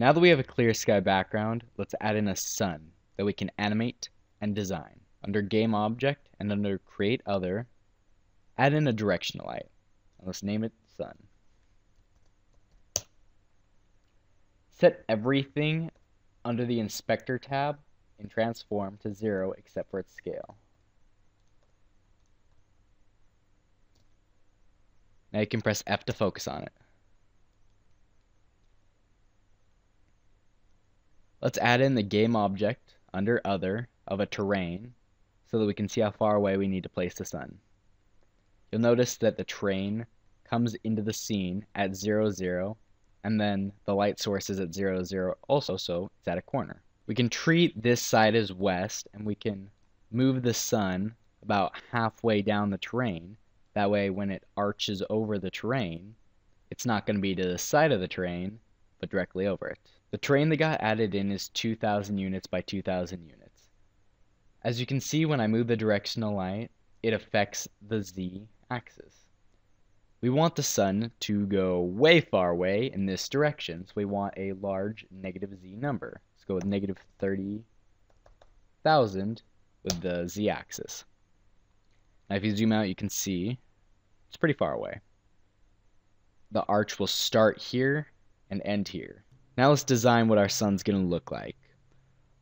Now that we have a clear sky background, let's add in a sun that we can animate and design. Under Game Object and under Create Other, add in a directional light. Let's name it Sun. Set everything under the Inspector tab in Transform to 0 except for its scale. Now you can press F to focus on it. Let's add in the game object under Other of a terrain so that we can see how far away we need to place the sun. You'll notice that the terrain comes into the scene at 0, 0, and then the light source is at 0, 0 also, so it's at a corner. We can treat this side as west, and we can move the sun about halfway down the terrain. That way, when it arches over the terrain, it's not going to be to the side of the terrain, but directly over it. The terrain that got added in is 2,000 units by 2,000 units. As you can see when I move the directional light, it affects the z axis. We want the sun to go way far away in this direction, so we want a large negative z number. Let's go with negative 30,000 with the z-axis. Now if you zoom out, you can see it's pretty far away. The arch will start here and end here. Now let's design what our sun's going to look like.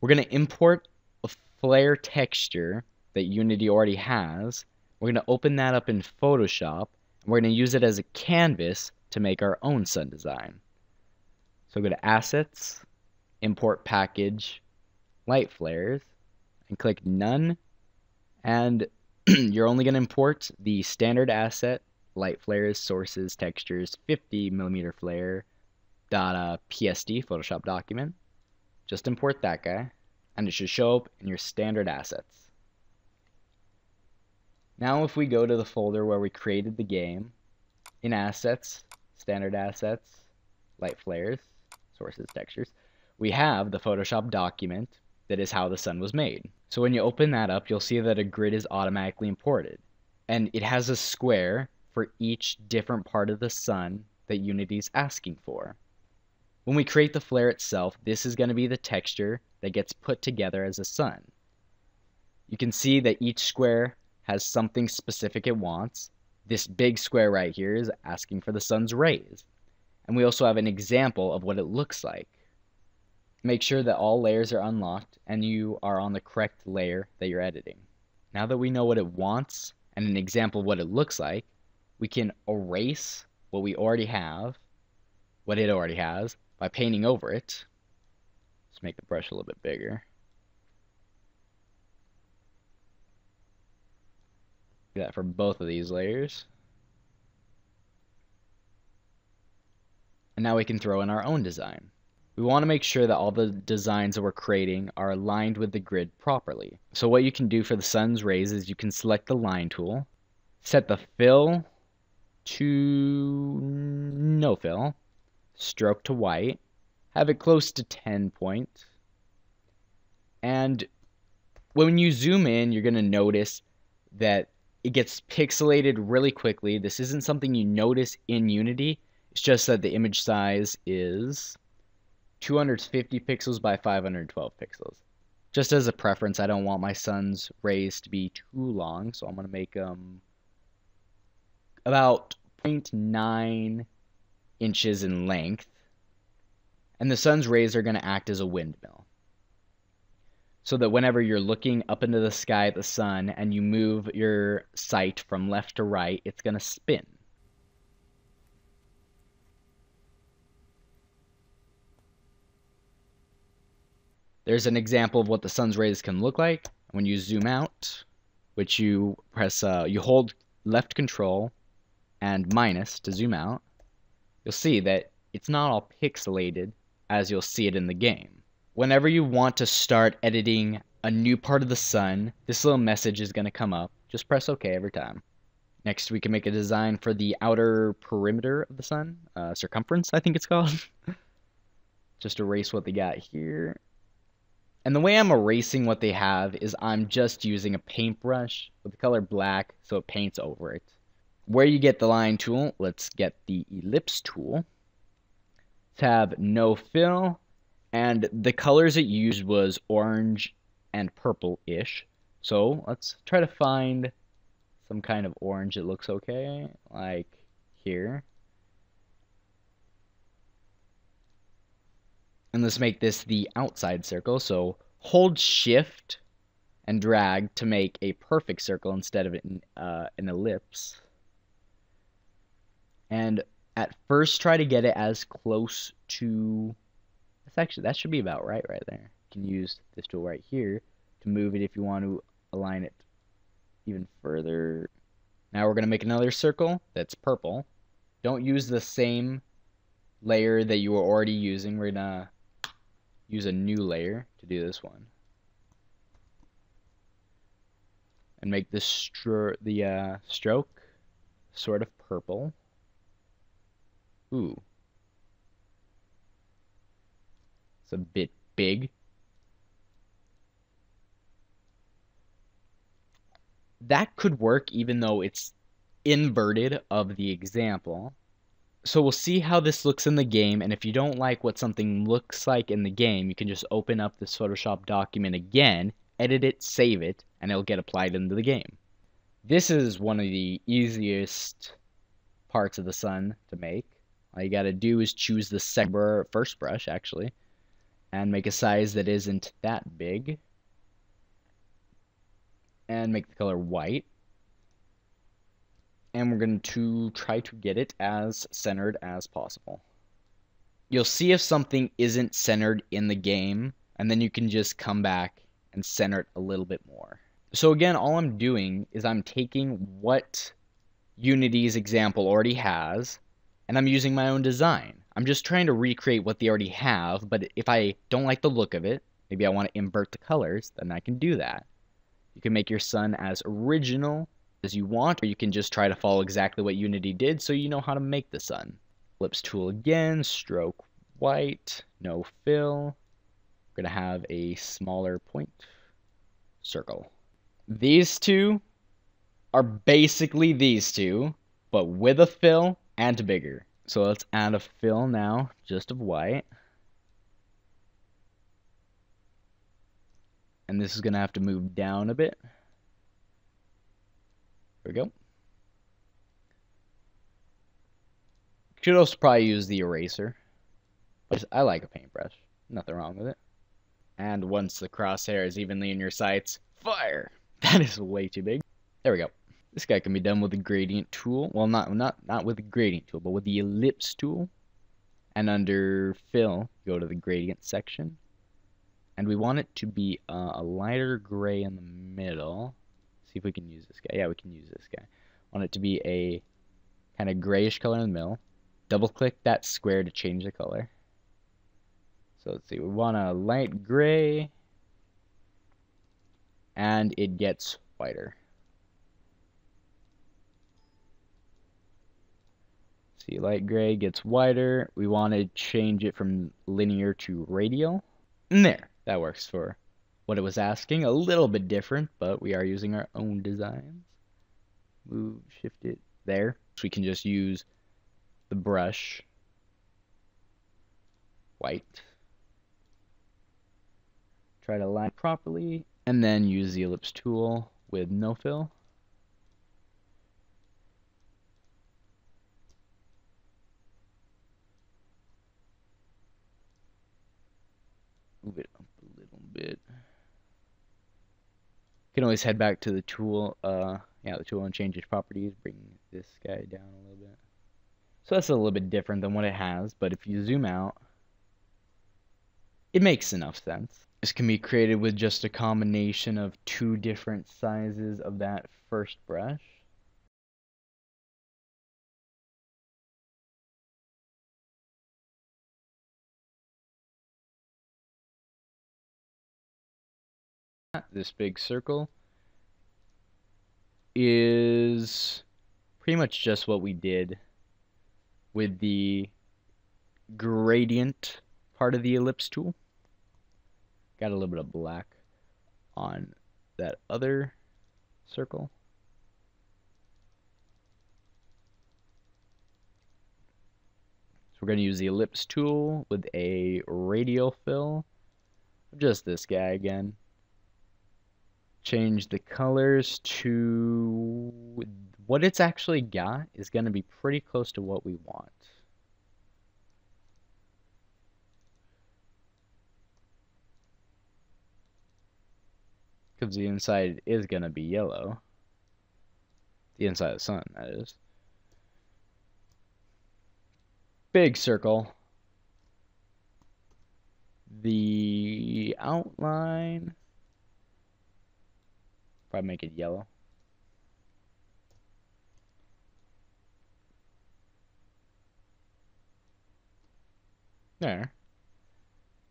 We're going to import a flare texture that Unity already has. We're going to open that up in Photoshop we're going to use it as a canvas to make our own sun design. So go to Assets, Import Package, Light Flares, and click None. And you're only going to import the standard asset, light flares, sources, textures, 50 millimeter flare, PSD Photoshop document. Just import that guy, and it should show up in your standard assets. Now if we go to the folder where we created the game, in Assets, Standard Assets, Light Flares, Sources, Textures, we have the Photoshop document that is how the sun was made. So when you open that up, you'll see that a grid is automatically imported. And it has a square for each different part of the sun that Unity is asking for. When we create the flare itself, this is going to be the texture that gets put together as a sun. You can see that each square has something specific it wants. This big square right here is asking for the sun's rays. And we also have an example of what it looks like. Make sure that all layers are unlocked and you are on the correct layer that you're editing. Now that we know what it wants and an example of what it looks like, we can erase what we already have, what it already has, by painting over it. Let's make the brush a little bit bigger. Do that for both of these layers. And now we can throw in our own design. We want to make sure that all the designs that we're creating are aligned with the grid properly. So what you can do for the sun's rays is you can select the line tool, set the fill to no fill, stroke to white, have it close to 10 points. point, and when you zoom in, you're going to notice that it gets pixelated really quickly. This isn't something you notice in Unity. It's just that the image size is 250 pixels by 512 pixels. Just as a preference, I don't want my sun's rays to be too long, so I'm going to make them about 0.9 inches in length. And the sun's rays are going to act as a windmill so that whenever you're looking up into the sky at the sun and you move your sight from left to right, it's going to spin. There's an example of what the sun's rays can look like when you zoom out, which you press, uh, you hold left control and minus to zoom out. You'll see that it's not all pixelated as you'll see it in the game whenever you want to start editing a new part of the sun, this little message is going to come up. Just press OK every time. Next, we can make a design for the outer perimeter of the sun, uh, circumference, I think it's called. just erase what they got here. And the way I'm erasing what they have is I'm just using a paintbrush with the color black so it paints over it. Where you get the line tool, let's get the ellipse tool. Tab no fill, And the colors it used was orange and purple-ish. So let's try to find some kind of orange that looks okay, like here. And let's make this the outside circle. So hold shift and drag to make a perfect circle instead of an, uh, an ellipse. And at first try to get it as close to, that's actually, that should be about right right there. You can use this tool right here to move it if you want to align it even further. Now we're going to make another circle that's purple. Don't use the same layer that you were already using. We're going to use a new layer to do this one. And make this stro the uh, stroke sort of purple. Ooh. It's a bit big. That could work even though it's inverted of the example. So we'll see how this looks in the game, and if you don't like what something looks like in the game, you can just open up this Photoshop document again, edit it, save it, and it'll get applied into the game. This is one of the easiest parts of the sun to make. All you gotta do is choose the second first brush, actually, and make a size that isn't that big. And make the color white and we're going to try to get it as centered as possible. You'll see if something isn't centered in the game, and then you can just come back and center it a little bit more. So again, all I'm doing is I'm taking what Unity's example already has, and I'm using my own design. I'm just trying to recreate what they already have, but if I don't like the look of it, maybe I want to invert the colors, then I can do that. You can make your sun as original as you want, or you can just try to follow exactly what Unity did so you know how to make the sun. Ellipse tool again, stroke white, no fill. We're going to have a smaller point circle. These two are basically these two, but with a fill and to bigger. So let's add a fill now, just of white. And this is going to have to move down a bit. There we go. Should also probably use the eraser. I like a paintbrush. Nothing wrong with it. And once the crosshair is evenly in your sights, fire! That is way too big. There we go. This guy can be done with the gradient tool. Well, not not not with the gradient tool, but with the ellipse tool. And under fill, go to the gradient section. And we want it to be uh, a lighter gray in the middle see if we can use this guy. Yeah, we can use this guy. want it to be a kind of grayish color in the middle. Double click that square to change the color. So let's see, we want a light gray and it gets whiter. See, light gray gets whiter. We want to change it from linear to radial. And there, that works for what it was asking. A little bit different, but we are using our own designs. Move, shift it there. So we can just use the brush, white, try to line properly, and then use the ellipse tool with no fill. Move it up a little bit can always head back to the tool, uh, yeah, the tool and change its properties, bring this guy down a little bit. So that's a little bit different than what it has, but if you zoom out, it makes enough sense. This can be created with just a combination of two different sizes of that first brush. This big circle is pretty much just what we did with the gradient part of the ellipse tool. Got a little bit of black on that other circle. So we're going to use the ellipse tool with a radial fill. Just this guy again. Change the colors to what it's actually got is going to be pretty close to what we want. Because the inside is going to be yellow. The inside of the sun, that is. Big circle. The outline. Probably make it yellow. There.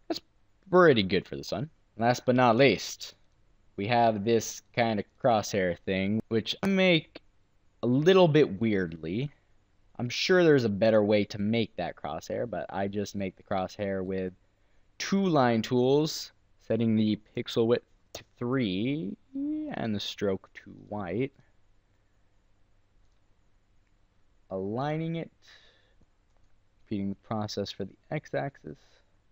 That's pretty good for the sun. Last but not least, we have this kind of crosshair thing, which I make a little bit weirdly. I'm sure there's a better way to make that crosshair, but I just make the crosshair with two line tools, setting the pixel width to 3 and the stroke to white. Aligning it, repeating the process for the x-axis.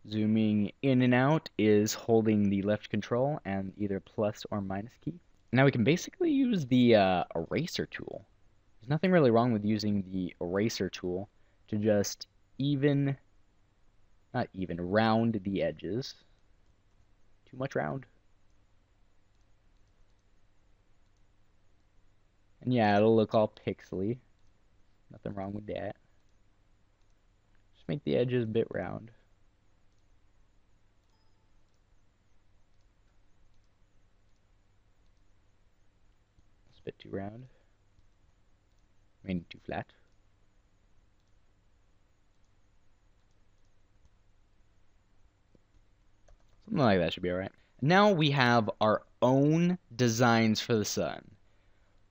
Zooming in and out is holding the left control and either plus or minus key. Now we can basically use the uh, eraser tool. There's nothing really wrong with using the eraser tool to just even, not even, round the edges. Too much round. And yeah, it'll look all pixely. Nothing wrong with that. Just make the edges a bit round. It's a bit too round. I mean, too flat. Something like that should be alright. Now we have our own designs for the sun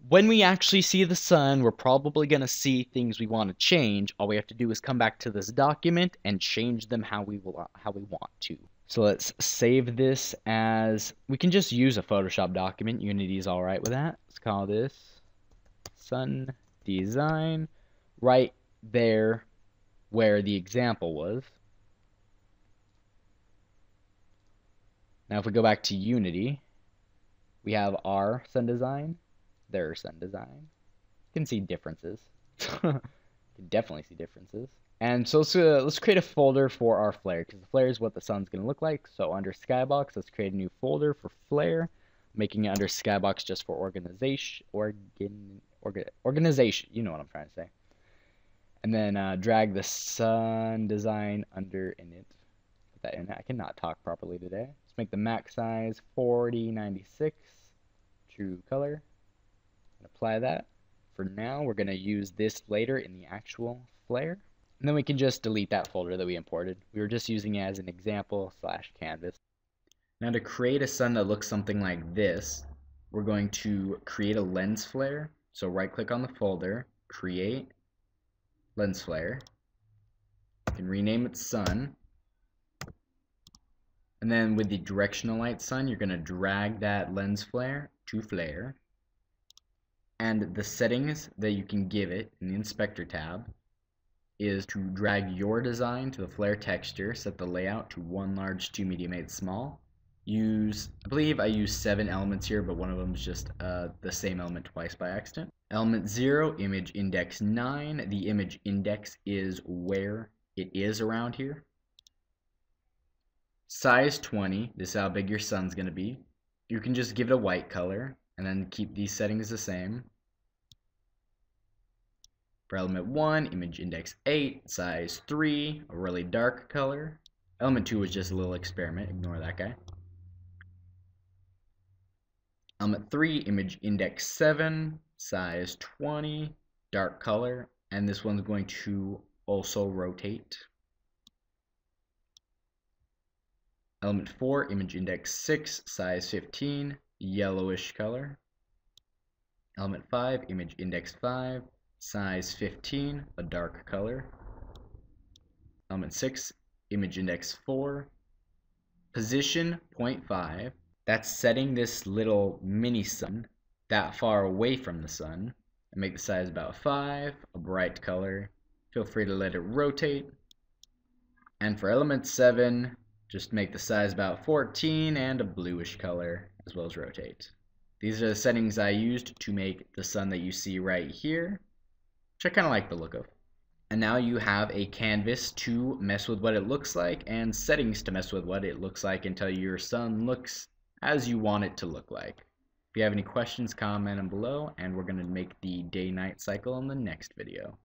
when we actually see the sun, we're probably going to see things we want to change. All we have to do is come back to this document and change them how we will, how we want to. So let's save this as, we can just use a Photoshop document. Unity is all right with that. Let's call this sun design right there where the example was. Now if we go back to Unity, we have our sun design their sun design. You can see differences. you can definitely see differences. And so let's, uh, let's create a folder for our flare because the flare is what the sun's going to look like. So under Skybox, let's create a new folder for flare, making it under Skybox just for organization. Organ, orga, organization, you know what I'm trying to say. And then uh, drag the sun design under init. Put that in. I cannot talk properly today. Let's make the max size 4096, true color apply that. For now, we're going to use this later in the actual flare. And then we can just delete that folder that we imported. We were just using it as an example slash canvas. Now to create a sun that looks something like this, we're going to create a lens flare. So right click on the folder, create lens flare. You can rename it sun. And then with the directional light sun, you're going to drag that lens flare to flare and the settings that you can give it in the inspector tab is to drag your design to the flare texture, set the layout to one large, two medium, eight small. Use, I believe I use seven elements here, but one of them is just uh, the same element twice by accident. Element zero, image index nine. The image index is where it is around here. Size 20, this is how big your sun's gonna be. You can just give it a white color and then keep these settings the same. For element 1, image index 8, size 3, a really dark color. Element 2 was just a little experiment, ignore that guy. Element 3, image index 7, size 20, dark color, and this one's going to also rotate. Element 4, image index 6, size 15, yellowish color. Element 5, image index 5, size 15, a dark color. Element 6, image index 4, position 0.5. That's setting this little mini sun that far away from the sun. And make the size about 5, a bright color. Feel free to let it rotate. And for element 7, just make the size about 14 and a bluish color, as well as rotate. These are the settings I used to make the sun that you see right here, which I kind of like the look of. And now you have a canvas to mess with what it looks like and settings to mess with what it looks like until your sun looks as you want it to look like. If you have any questions, comment them below, and we're going to make the day-night cycle in the next video.